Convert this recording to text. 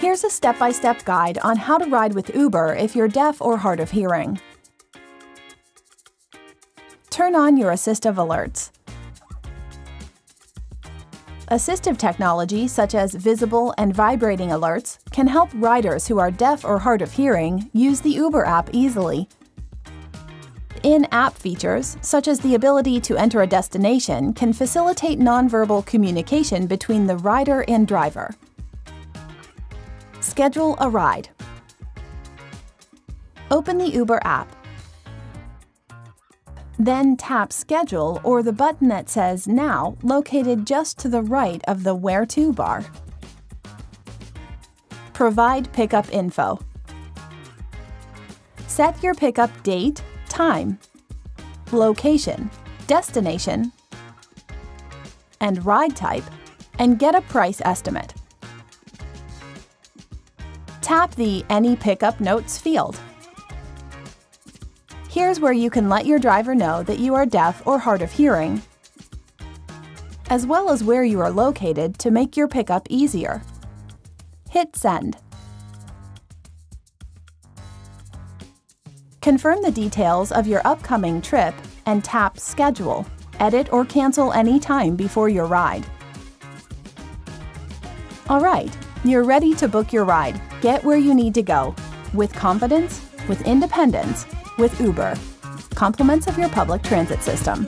Here's a step-by-step -step guide on how to ride with Uber if you're deaf or hard of hearing. Turn on your assistive alerts. Assistive technology, such as visible and vibrating alerts, can help riders who are deaf or hard of hearing use the Uber app easily. In-app features, such as the ability to enter a destination, can facilitate nonverbal communication between the rider and driver. Schedule a ride. Open the Uber app. Then tap Schedule or the button that says Now located just to the right of the Where To bar. Provide pickup info. Set your pickup date, time, location, destination, and ride type, and get a price estimate tap the Any Pickup Notes field. Here's where you can let your driver know that you are deaf or hard of hearing, as well as where you are located to make your pickup easier. Hit Send. Confirm the details of your upcoming trip and tap Schedule. Edit or cancel any time before your ride. All right, you're ready to book your ride. Get where you need to go. With confidence, with independence, with Uber. Compliments of your public transit system.